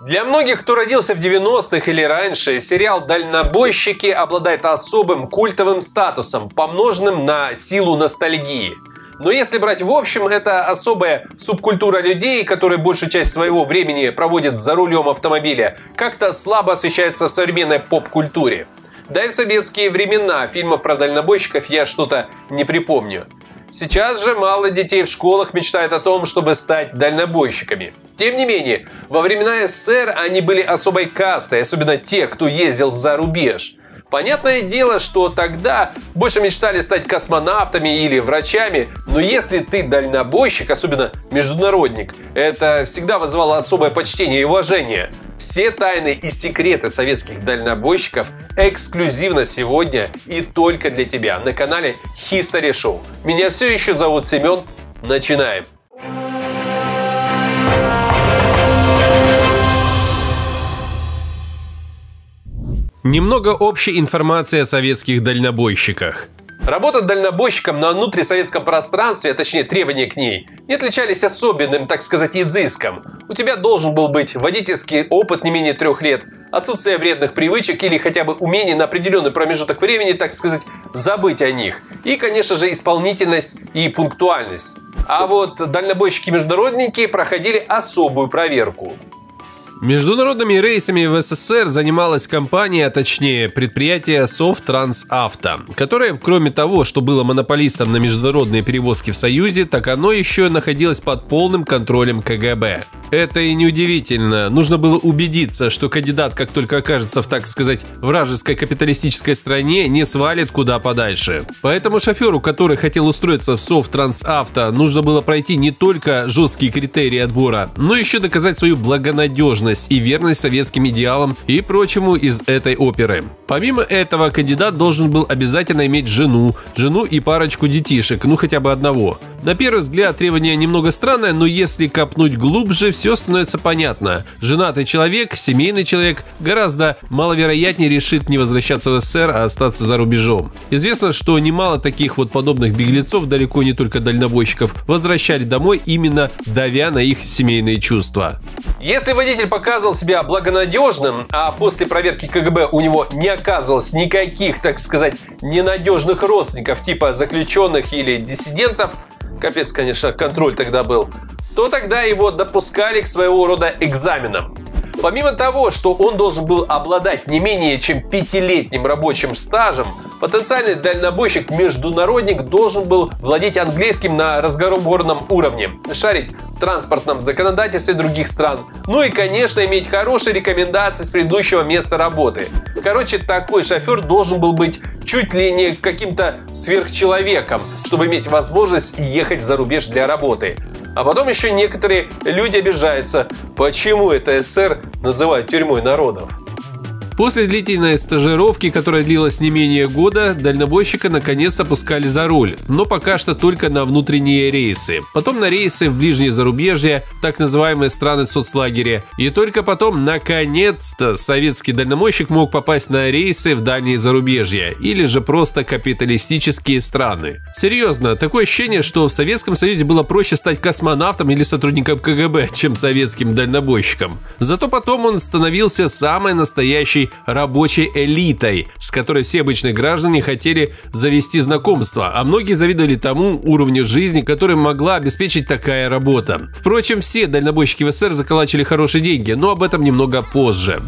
Для многих, кто родился в 90-х или раньше, сериал «Дальнобойщики» обладает особым культовым статусом, помноженным на силу ностальгии. Но если брать в общем, это особая субкультура людей, которые большую часть своего времени проводят за рулем автомобиля, как-то слабо освещается в современной поп-культуре. Да и в советские времена фильмов про дальнобойщиков я что-то не припомню. Сейчас же мало детей в школах мечтают о том, чтобы стать дальнобойщиками. Тем не менее, во времена СССР они были особой кастой, особенно те, кто ездил за рубеж. Понятное дело, что тогда больше мечтали стать космонавтами или врачами, но если ты дальнобойщик, особенно международник, это всегда вызывало особое почтение и уважение. Все тайны и секреты советских дальнобойщиков эксклюзивно сегодня и только для тебя на канале History Show. Меня все еще зовут Семен. Начинаем. Немного общей информации о советских дальнобойщиках. Работа дальнобойщиком на внутрисоветском пространстве, а точнее требования к ней, не отличались особенным, так сказать, изыском. У тебя должен был быть водительский опыт не менее трех лет, отсутствие вредных привычек или хотя бы умение на определенный промежуток времени, так сказать, забыть о них. И, конечно же, исполнительность и пунктуальность. А вот дальнобойщики-международники проходили особую проверку. Международными рейсами в СССР занималась компания, а точнее предприятие Софттрансавто, которое, кроме того, что было монополистом на международные перевозки в Союзе, так оно еще находилось под полным контролем КГБ. Это и неудивительно. Нужно было убедиться, что кандидат, как только окажется в, так сказать, вражеской капиталистической стране, не свалит куда подальше. Поэтому шоферу, который хотел устроиться в Софттрансавто, нужно было пройти не только жесткие критерии отбора, но еще доказать свою благонадежность и верность советским идеалам и прочему из этой оперы. Помимо этого, кандидат должен был обязательно иметь жену, жену и парочку детишек, ну хотя бы одного. На первый взгляд требование немного странное, но если копнуть глубже, все становится понятно. Женатый человек, семейный человек гораздо маловероятнее решит не возвращаться в СССР, а остаться за рубежом. Известно, что немало таких вот подобных беглецов, далеко не только дальнобойщиков, возвращали домой именно давя на их семейные чувства. Если водитель показывал себя благонадежным, а после проверки КГБ у него не оказывалось никаких, так сказать, ненадежных родственников типа заключенных или диссидентов, капец, конечно, контроль тогда был, то тогда его допускали к своего рода экзаменам. Помимо того, что он должен был обладать не менее чем пятилетним рабочим стажем, потенциальный дальнобойщик-международник должен был владеть английским на разговорном уровне, шарить в транспортном законодательстве других стран, ну и, конечно, иметь хорошие рекомендации с предыдущего места работы. Короче, такой шофер должен был быть чуть ли не каким-то сверхчеловеком, чтобы иметь возможность ехать за рубеж для работы. А потом еще некоторые люди обижаются, почему это СССР называют тюрьмой народов. После длительной стажировки, которая длилась не менее года, дальнобойщика наконец опускали за руль, но пока что только на внутренние рейсы. Потом на рейсы в ближние зарубежья, так называемые страны соцлагеря. И только потом, наконец-то, советский дальномойщик мог попасть на рейсы в дальние зарубежья, или же просто капиталистические страны. Серьезно, такое ощущение, что в Советском Союзе было проще стать космонавтом или сотрудником КГБ, чем советским дальнобойщиком. Зато потом он становился самой настоящей рабочей элитой, с которой все обычные граждане хотели завести знакомство, а многие завидовали тому уровню жизни, который могла обеспечить такая работа. Впрочем, все дальнобойщики в СССР заколачивали хорошие деньги, но об этом немного позже.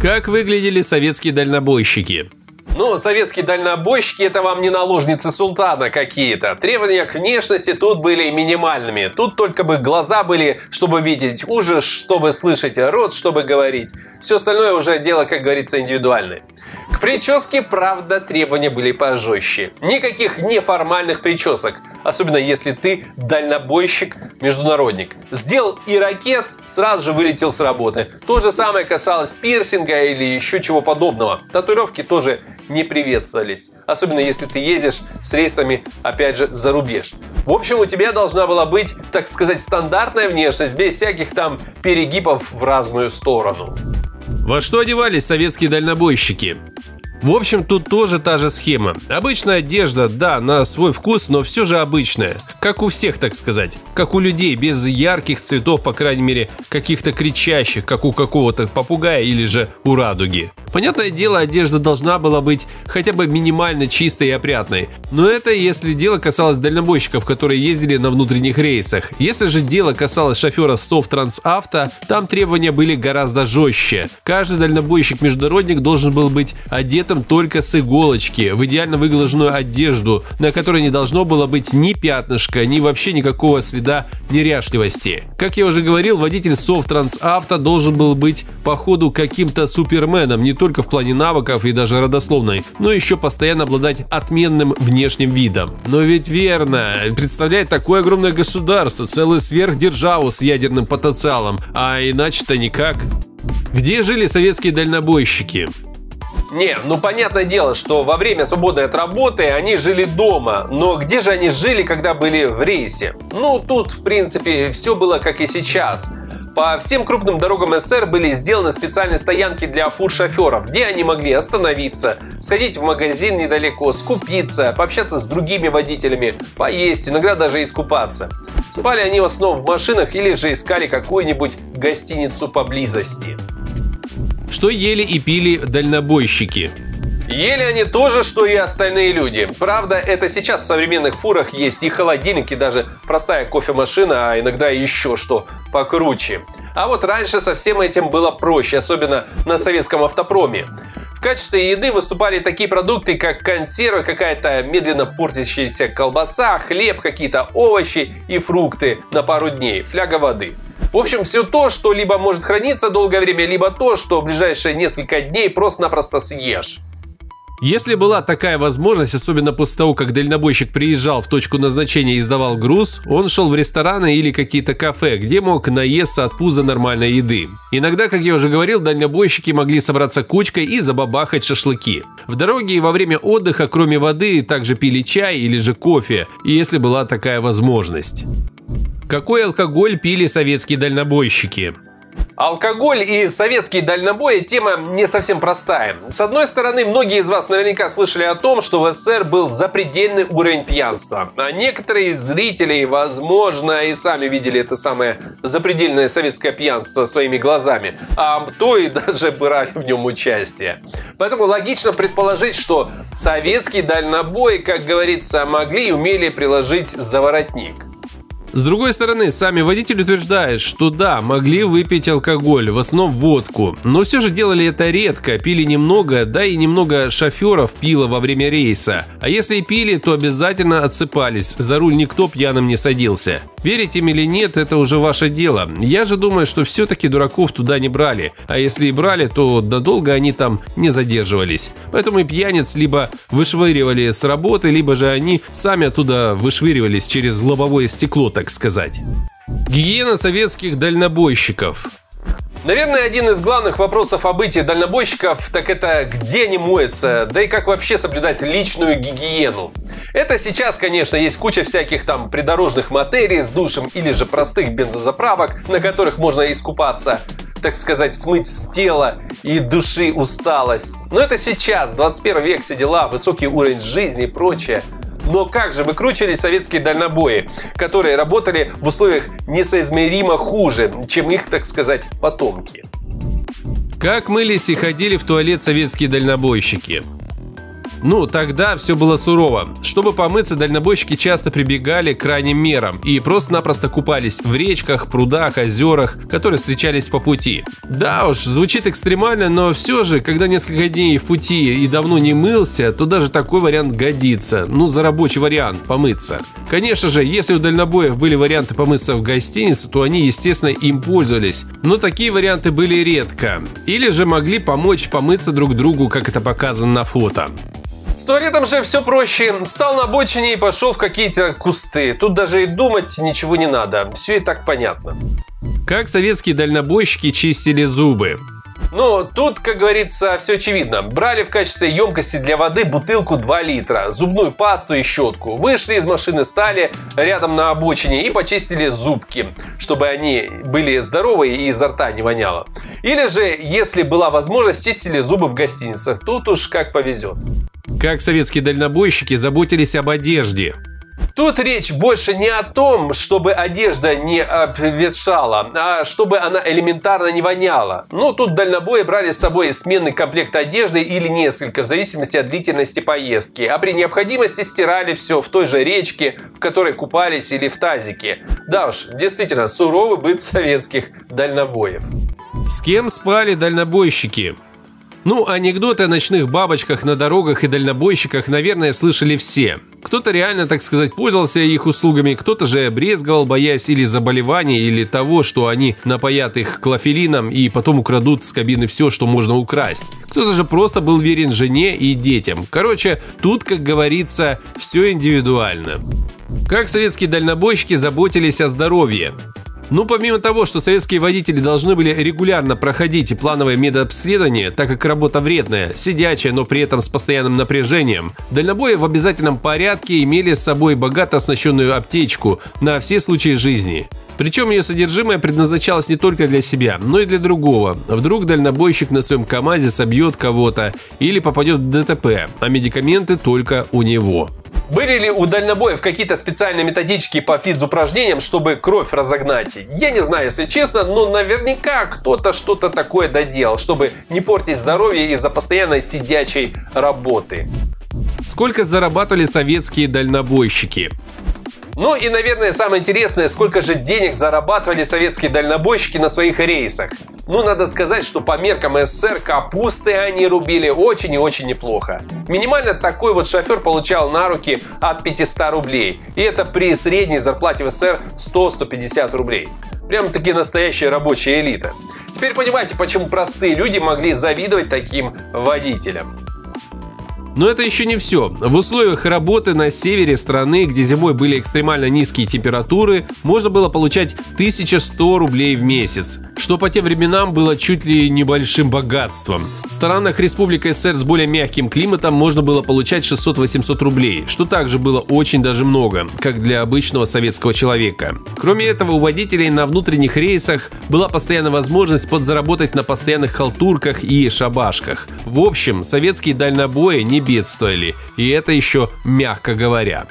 Как выглядели советские дальнобойщики? Ну, советские дальнобойщики это вам не наложницы султана какие-то. Требования к внешности тут были минимальными. Тут только бы глаза были, чтобы видеть, ужас, чтобы слышать, рот, чтобы говорить. Все остальное уже дело, как говорится, индивидуальное. К прическе, правда, требования были пожестче. Никаких неформальных причесок, особенно если ты дальнобойщик-международник. Сделал ирокез, сразу же вылетел с работы. То же самое касалось пирсинга или еще чего подобного. Татуировки тоже не приветствовались. Особенно если ты ездишь с рейсами, опять же, за рубеж. В общем, у тебя должна была быть, так сказать, стандартная внешность, без всяких там перегибов в разную сторону. Во что одевались советские дальнобойщики? В общем, тут тоже та же схема. Обычная одежда, да, на свой вкус, но все же обычная. Как у всех, так сказать. Как у людей, без ярких цветов, по крайней мере, каких-то кричащих, как у какого-то попугая или же у радуги. Понятное дело, одежда должна была быть хотя бы минимально чистой и опрятной. Но это если дело касалось дальнобойщиков, которые ездили на внутренних рейсах. Если же дело касалось шофера Софтрансавто, там требования были гораздо жестче. Каждый дальнобойщик-международник должен был быть одетым только с иголочки, в идеально выглаженную одежду, на которой не должно было быть ни пятнышка, ни вообще никакого следа неряшливости. Как я уже говорил, водитель Софтрансавто должен был быть по ходу каким-то суперменом, не только в плане навыков и даже родословной, но еще постоянно обладать отменным внешним видом. Но ведь верно, представляет такое огромное государство, целую сверхдержаву с ядерным потенциалом, а иначе-то никак. Где жили советские дальнобойщики? Не, ну понятное дело, что во время свободной от работы они жили дома, но где же они жили, когда были в рейсе? Ну, тут, в принципе, все было как и сейчас. По всем крупным дорогам СССР были сделаны специальные стоянки для фуршоферов, где они могли остановиться, сходить в магазин недалеко, скупиться, пообщаться с другими водителями, поесть, иногда даже искупаться. Спали они в основном в машинах или же искали какую-нибудь гостиницу поблизости. Что ели и пили дальнобойщики? Ели они то же, что и остальные люди. Правда, это сейчас в современных фурах есть и холодильник, и даже простая кофемашина, а иногда еще что покруче. А вот раньше со всем этим было проще, особенно на советском автопроме. В качестве еды выступали такие продукты, как консервы, какая-то медленно портящаяся колбаса, хлеб, какие-то овощи и фрукты на пару дней, фляга воды. В общем, все то, что либо может храниться долгое время, либо то, что в ближайшие несколько дней просто-напросто съешь. Если была такая возможность, особенно после того, как дальнобойщик приезжал в точку назначения и сдавал груз, он шел в рестораны или какие-то кафе, где мог наесться от пуза нормальной еды. Иногда, как я уже говорил, дальнобойщики могли собраться кучкой и забабахать шашлыки. В дороге и во время отдыха, кроме воды, также пили чай или же кофе, если была такая возможность. Какой алкоголь пили советские дальнобойщики? Алкоголь и советские дальнобои – тема не совсем простая. С одной стороны, многие из вас наверняка слышали о том, что в СССР был запредельный уровень пьянства. А некоторые из зрителей, возможно, и сами видели это самое запредельное советское пьянство своими глазами, а то и даже брали в нем участие. Поэтому логично предположить, что советские дальнобои, как говорится, могли и умели приложить заворотник. С другой стороны, сами водители утверждают, что да, могли выпить алкоголь, в основном водку, но все же делали это редко, пили немного, да и немного шоферов пило во время рейса. А если и пили, то обязательно отсыпались, за руль никто пьяным не садился. Верите им или нет, это уже ваше дело. Я же думаю, что все-таки дураков туда не брали, а если и брали, то надолго они там не задерживались. Поэтому и пьяниц либо вышвыривали с работы, либо же они сами оттуда вышвыривались через лобовое стекло, так так сказать. Гигиена советских дальнобойщиков. Наверное, один из главных вопросов о бытии дальнобойщиков, так это где они моются, да и как вообще соблюдать личную гигиену. Это сейчас, конечно, есть куча всяких там придорожных материй с душем или же простых бензозаправок, на которых можно искупаться, так сказать, смыть с тела и души усталость. Но это сейчас, 21 век, все дела, высокий уровень жизни и прочее. Но как же выкручивались советские дальнобои, которые работали в условиях несоизмеримо хуже, чем их, так сказать, потомки? Как мылись и ходили в туалет советские дальнобойщики? Ну, тогда все было сурово. Чтобы помыться, дальнобойщики часто прибегали к крайним мерам и просто-напросто купались в речках, прудах, озерах, которые встречались по пути. Да уж, звучит экстремально, но все же, когда несколько дней в пути и давно не мылся, то даже такой вариант годится. Ну, за рабочий вариант – помыться. Конечно же, если у дальнобоев были варианты помыться в гостинице, то они, естественно, им пользовались. Но такие варианты были редко. Или же могли помочь помыться друг другу, как это показано на фото. Туалетом же все проще. Стал на обочине и пошел в какие-то кусты. Тут даже и думать ничего не надо. Все и так понятно. Как советские дальнобойщики чистили зубы? Ну, тут, как говорится, все очевидно. Брали в качестве емкости для воды бутылку 2 литра, зубную пасту и щетку. Вышли из машины, стали рядом на обочине и почистили зубки, чтобы они были здоровые и изо рта не воняло. Или же, если была возможность, чистили зубы в гостиницах. Тут уж как повезет. Как советские дальнобойщики заботились об одежде. Тут речь больше не о том, чтобы одежда не обветшала, а чтобы она элементарно не воняла. Ну, тут дальнобои брали с собой сменный комплект одежды или несколько, в зависимости от длительности поездки. А при необходимости стирали все в той же речке, в которой купались или в тазике. Да уж, действительно, суровый быт советских дальнобоев. С кем спали дальнобойщики? Ну, анекдоты о ночных бабочках на дорогах и дальнобойщиках, наверное, слышали все. Кто-то реально, так сказать, пользовался их услугами, кто-то же брезговал, боясь или заболеваний, или того, что они напоят их клофелином и потом украдут с кабины все, что можно украсть. Кто-то же просто был верен жене и детям. Короче, тут, как говорится, все индивидуально. Как советские дальнобойщики заботились о здоровье? Ну, помимо того, что советские водители должны были регулярно проходить плановое медобследование, так как работа вредная, сидячая, но при этом с постоянным напряжением, дальнобои в обязательном порядке имели с собой богато оснащенную аптечку на все случаи жизни. Причем ее содержимое предназначалось не только для себя, но и для другого. Вдруг дальнобойщик на своем КАМАЗе собьет кого-то или попадет в ДТП, а медикаменты только у него. Были ли у дальнобоев какие-то специальные методички по физупражнениям, чтобы кровь разогнать? Я не знаю, если честно, но наверняка кто-то что-то такое доделал, чтобы не портить здоровье из-за постоянной сидячей работы. Сколько зарабатывали советские дальнобойщики? Ну и, наверное, самое интересное, сколько же денег зарабатывали советские дальнобойщики на своих рейсах. Ну, надо сказать, что по меркам СССР капусты они рубили очень и очень неплохо. Минимально такой вот шофер получал на руки от 500 рублей. И это при средней зарплате в СССР 100-150 рублей. Прям таки настоящая рабочая элита. Теперь понимаете, почему простые люди могли завидовать таким водителям. Но это еще не все. В условиях работы на севере страны, где зимой были экстремально низкие температуры, можно было получать 1100 рублей в месяц, что по тем временам было чуть ли небольшим богатством. В странах Республики СССР с более мягким климатом можно было получать 600-800 рублей, что также было очень даже много, как для обычного советского человека. Кроме этого, у водителей на внутренних рейсах была постоянная возможность подзаработать на постоянных халтурках и шабашках. В общем, советские дальнобои не бедствовали, и это еще мягко говоря.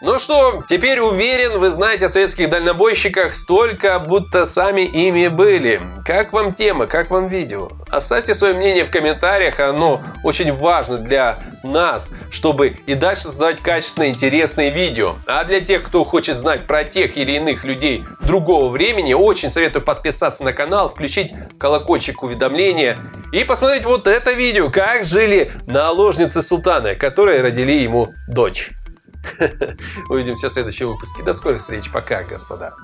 Ну что, теперь уверен, вы знаете о советских дальнобойщиках столько, будто сами ими были. Как вам тема, как вам видео? Оставьте свое мнение в комментариях, оно очень важно для нас, чтобы и дальше создавать качественные, интересные видео. А для тех, кто хочет знать про тех или иных людей другого времени, очень советую подписаться на канал, включить колокольчик уведомления и посмотреть вот это видео, как жили наложницы султана, которые родили ему дочь. Увидимся в следующем выпуске. До скорых встреч. Пока, господа.